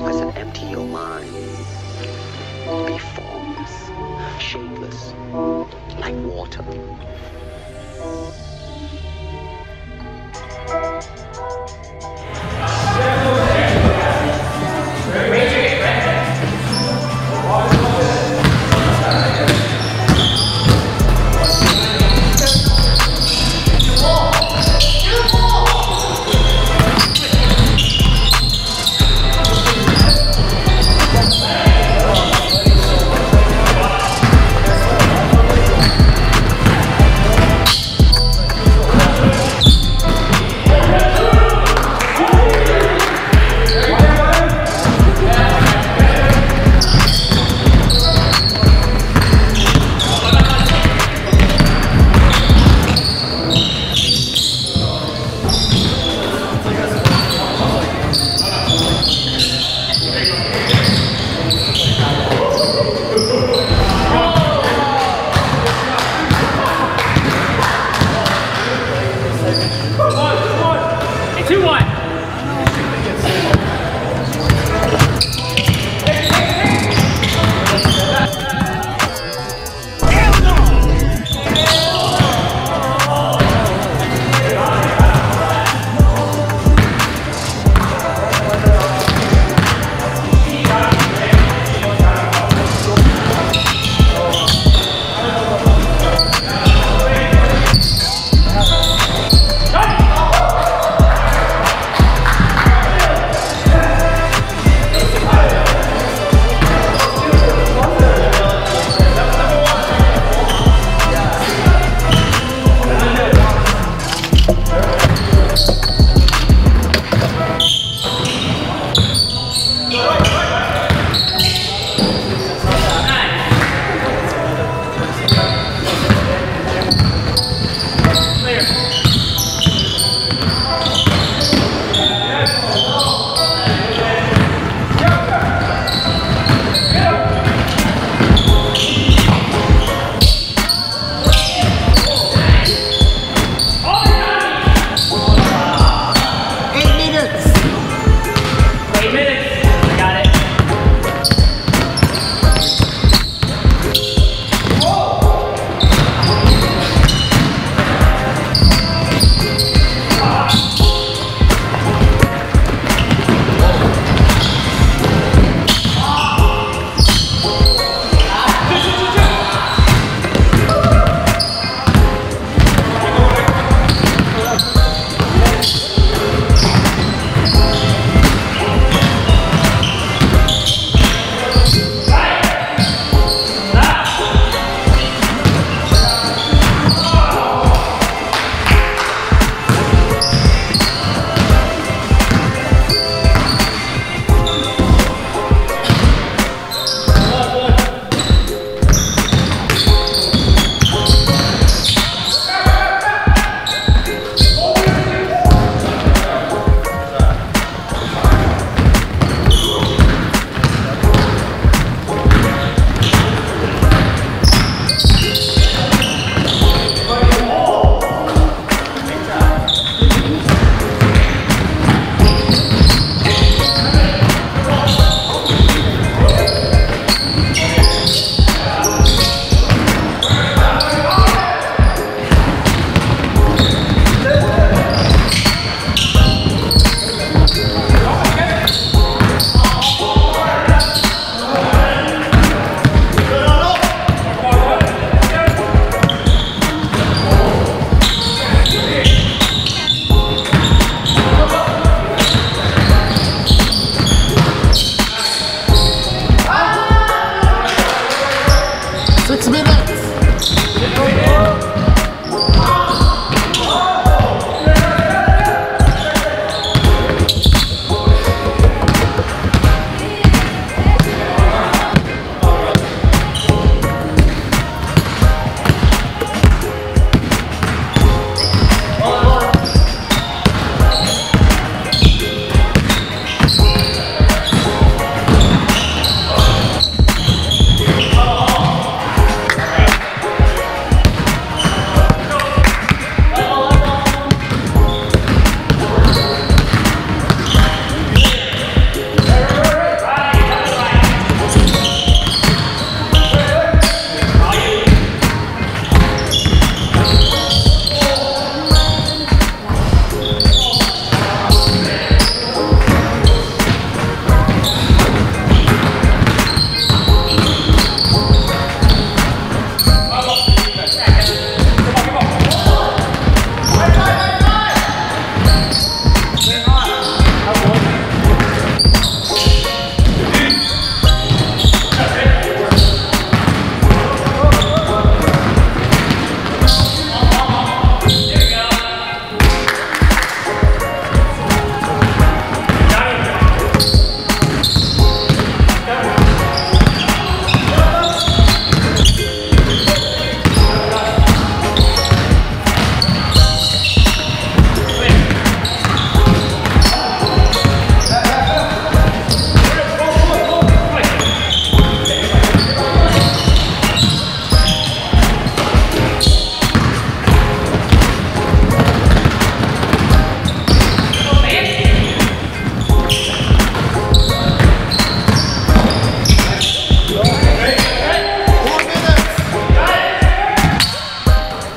I said, empty your mind. Be formless, shapeless, like water.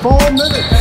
four minutes.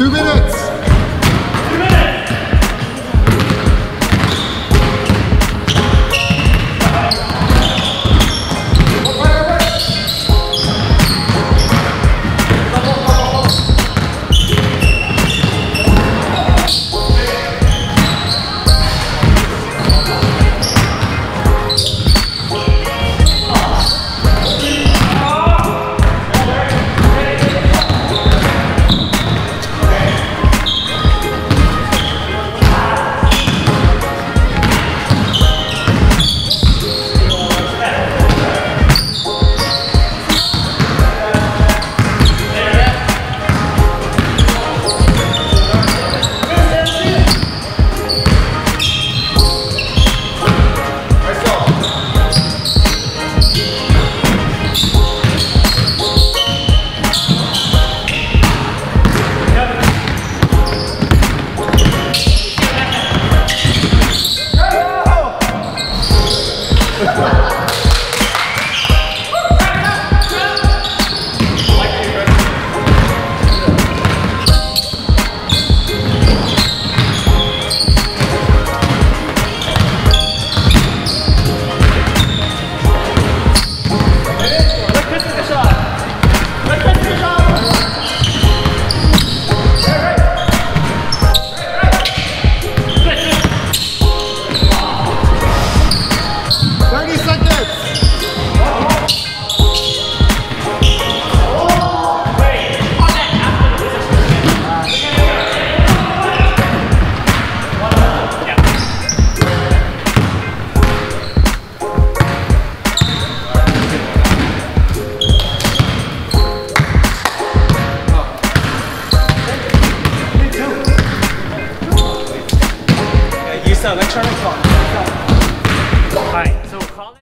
two minutes.